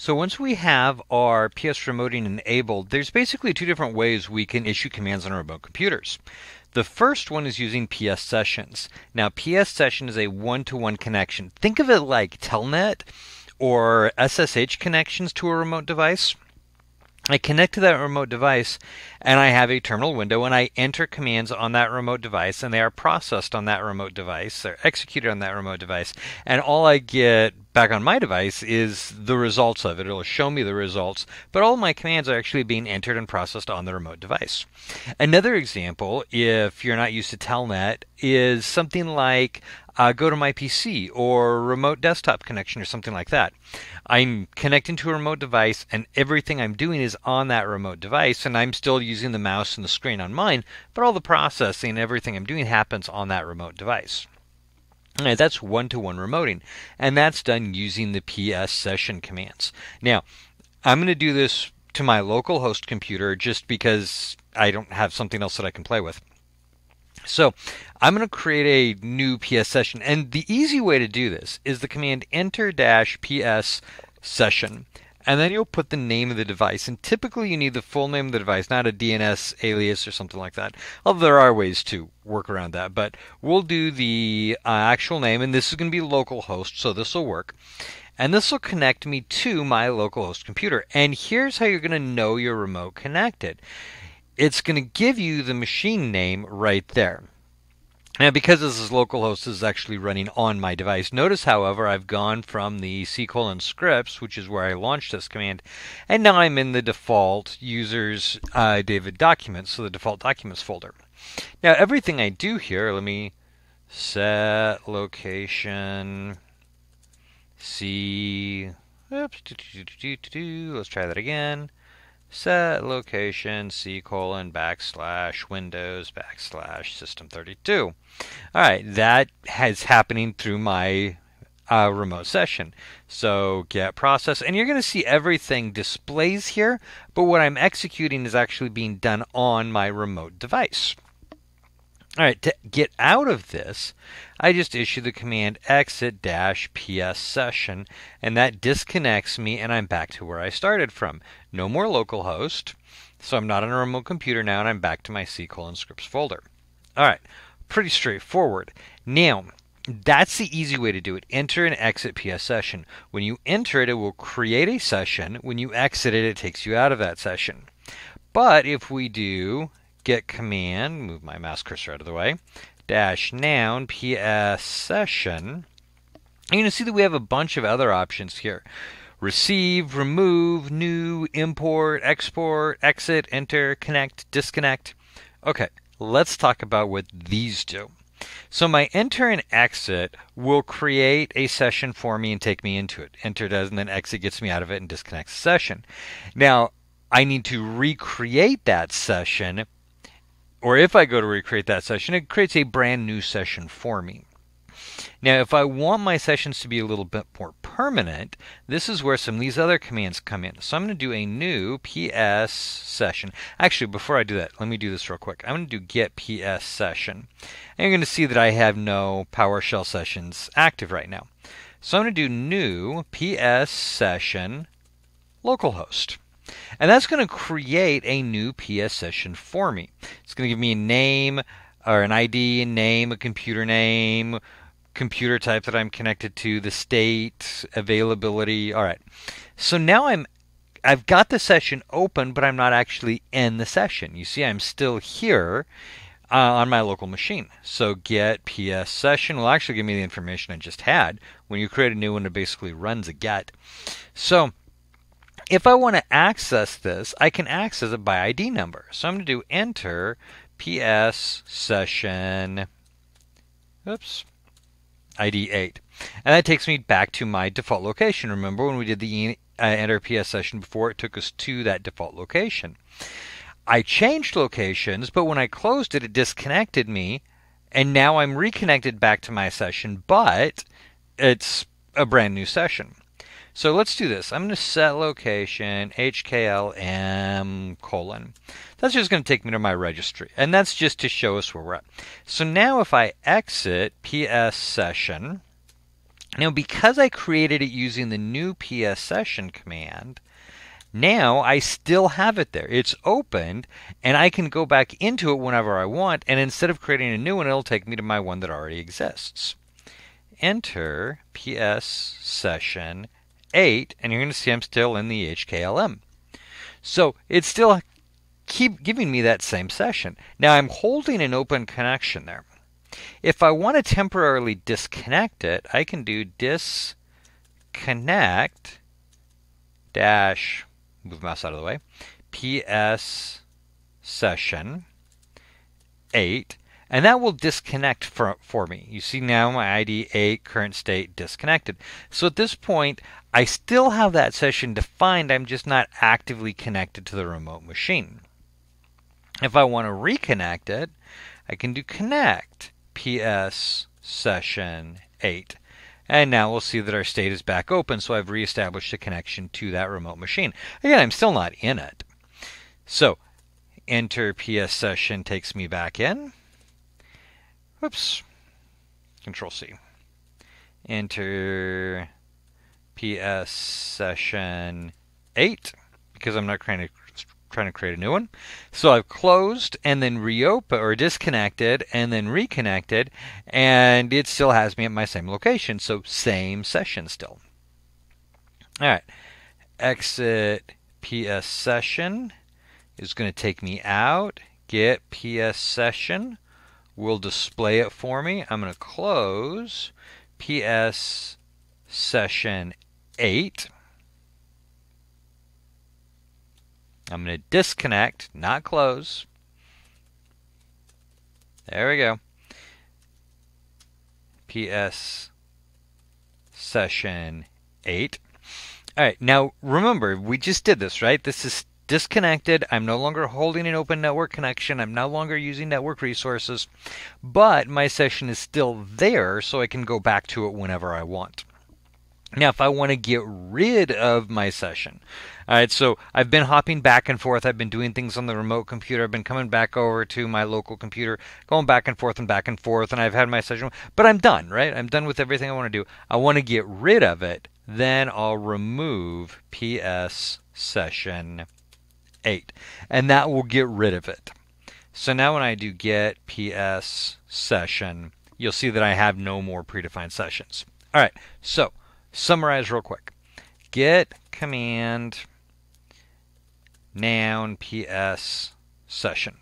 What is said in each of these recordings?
So once we have our PS remoting enabled, there's basically two different ways we can issue commands on our remote computers. The first one is using PS sessions. Now, PS session is a one to one connection. Think of it like Telnet or SSH connections to a remote device. I connect to that remote device and I have a terminal window and I enter commands on that remote device and they are processed on that remote device. They're executed on that remote device. And all I get back on my device is the results of it. It'll show me the results, but all my commands are actually being entered and processed on the remote device. Another example, if you're not used to Telnet, is something like uh, GoToMyPC or remote desktop connection or something like that. I'm connecting to a remote device and everything I'm doing is on that remote device and I'm still using the mouse and the screen on mine, but all the processing and everything I'm doing happens on that remote device. Right, that's one to one remoting, and that's done using the PS session commands. Now, I'm going to do this to my local host computer just because I don't have something else that I can play with. So I'm going to create a new PS session. And the easy way to do this is the command enter dash PS session. And then you'll put the name of the device. And typically you need the full name of the device, not a DNS alias or something like that. Although there are ways to work around that. But we'll do the uh, actual name. And this is going to be localhost, so this will work. And this will connect me to my localhost computer. And here's how you're going to know you're remote connected it's going to give you the machine name right there. Now, because this is localhost, this is actually running on my device. Notice, however, I've gone from the C colon scripts, which is where I launched this command, and now I'm in the default users uh, David documents, so the default documents folder. Now, everything I do here, let me set location C. Oops, let's try that again set location c colon backslash windows backslash system32 all right that is happening through my uh, remote session. So get process and you're going to see everything displays here but what i'm executing is actually being done on my remote device all right, to get out of this, I just issue the command exit dash ps session, and that disconnects me, and I'm back to where I started from. No more localhost, so I'm not on a remote computer now, and I'm back to my C colon scripts folder. All right, pretty straightforward. Now, that's the easy way to do it. Enter and exit PS session. When you enter it, it will create a session. When you exit it, it takes you out of that session. But if we do get command, move my mouse cursor out of the way, dash noun ps session. you can see that we have a bunch of other options here. Receive, remove, new, import, export, exit, enter, connect, disconnect. Okay, let's talk about what these do. So my enter and exit will create a session for me and take me into it. Enter does and then exit gets me out of it and disconnects the session. Now I need to recreate that session or if I go to recreate that session, it creates a brand new session for me. Now, if I want my sessions to be a little bit more permanent, this is where some of these other commands come in. So I'm going to do a new PS session. Actually, before I do that, let me do this real quick. I'm going to do get PS session. And you're going to see that I have no PowerShell sessions active right now. So I'm going to do new PS session localhost. And that's going to create a new PS session for me. It's going to give me a name or an ID, a name, a computer name, computer type that I'm connected to, the state, availability. All right. So now I'm I've got the session open, but I'm not actually in the session. You see, I'm still here uh, on my local machine. So get PS session will actually give me the information I just had. When you create a new one, it basically runs a get. So if I want to access this, I can access it by ID number. So I'm going to do enter PS session, oops, ID 8. And that takes me back to my default location. Remember when we did the uh, enter PS session before, it took us to that default location. I changed locations, but when I closed it, it disconnected me. And now I'm reconnected back to my session, but it's a brand new session. So let's do this. I'm going to set location HKLM colon. That's just going to take me to my registry. And that's just to show us where we're at. So now if I exit PS session, Now, because I created it using the new PS session command, now I still have it there. It's opened, and I can go back into it whenever I want, and instead of creating a new one, it'll take me to my one that already exists. Enter PS session 8, and you're going to see I'm still in the HKLM. So it's still keep giving me that same session. Now I'm holding an open connection there. If I want to temporarily disconnect it, I can do disconnect dash, move mouse out of the way, PS session 8, and that will disconnect for, for me. You see now my ID 8 current state disconnected. So at this point, I still have that session defined, I'm just not actively connected to the remote machine. If I want to reconnect it, I can do connect PS session 8. And now we'll see that our state is back open, so I've reestablished a connection to that remote machine. Again, I'm still not in it. So, enter PS session takes me back in. Whoops. Control C. Enter PS session 8 because I'm not trying to trying to create a new one. So I've closed and then reopened or disconnected and then reconnected, and it still has me at my same location. So same session still. All right, exit PS session is going to take me out. Get PS session will display it for me. I'm going to close PS session 8 I'm going to disconnect, not close. There we go. PS session 8. All right, now remember, we just did this, right? This is disconnected. I'm no longer holding an open network connection. I'm no longer using network resources, but my session is still there, so I can go back to it whenever I want. Now, if I want to get rid of my session, all right, so I've been hopping back and forth. I've been doing things on the remote computer. I've been coming back over to my local computer, going back and forth and back and forth, and I've had my session, but I'm done, right? I'm done with everything I want to do. I want to get rid of it. Then I'll remove PS session 8, and that will get rid of it. So now when I do get PS session, you'll see that I have no more predefined sessions. All right, so summarize real quick. Get command noun ps session.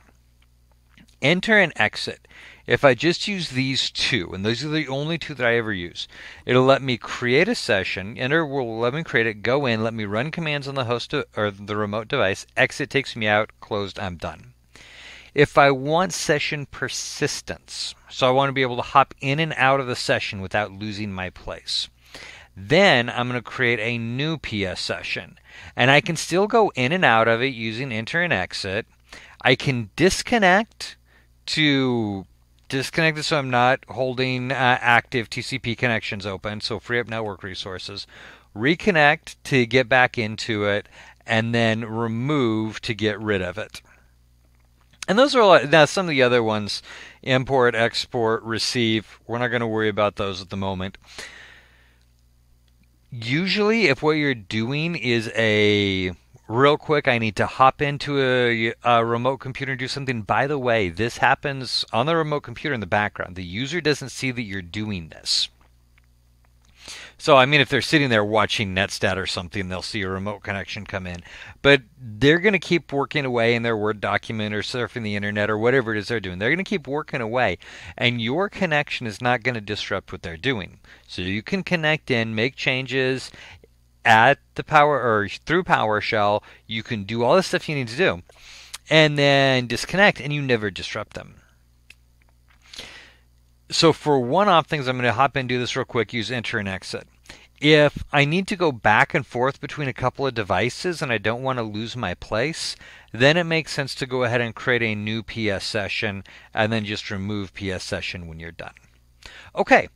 Enter and exit. If I just use these two, and those are the only two that I ever use, it'll let me create a session. Enter will let me create it, go in, let me run commands on the host or the remote device. Exit takes me out, closed, I'm done. If I want session persistence, so I want to be able to hop in and out of the session without losing my place. Then I'm going to create a new PS session. And I can still go in and out of it using enter and exit. I can disconnect to disconnect it so I'm not holding uh, active TCP connections open, so free up network resources. Reconnect to get back into it, and then remove to get rid of it. And those are now some of the other ones import, export, receive. We're not going to worry about those at the moment usually if what you're doing is a real quick i need to hop into a, a, remote computer and do something by the way this happens on the remote computer in the background the user doesn't see that you're doing this so, I mean, if they're sitting there watching Netstat or something, they'll see a remote connection come in. But they're going to keep working away in their Word document or surfing the internet or whatever it is they're doing. They're going to keep working away. And your connection is not going to disrupt what they're doing. So you can connect in, make changes at the power or through PowerShell. You can do all the stuff you need to do and then disconnect and you never disrupt them so for one-off things, I'm going to hop in and do this real quick, use enter and exit. If I need to go back and forth between a couple of devices and I don't want to lose my place, then it makes sense to go ahead and create a new PS session and then just remove PS session when you're done. Okay,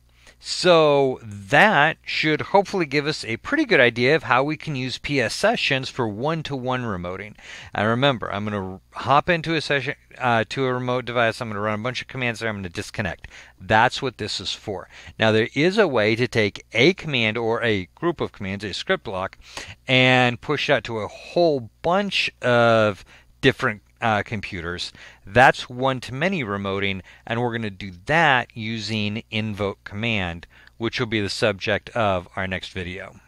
So that should hopefully give us a pretty good idea of how we can use PS sessions for one-to-one remoting. And remember, I'm going to hop into a session uh, to a remote device. I'm going to run a bunch of commands there. I'm going to disconnect. That's what this is for. Now there is a way to take a command or a group of commands, a script block, and push it to a whole bunch of different uh, computers. That's one to many remoting, and we're going to do that using invoke command, which will be the subject of our next video.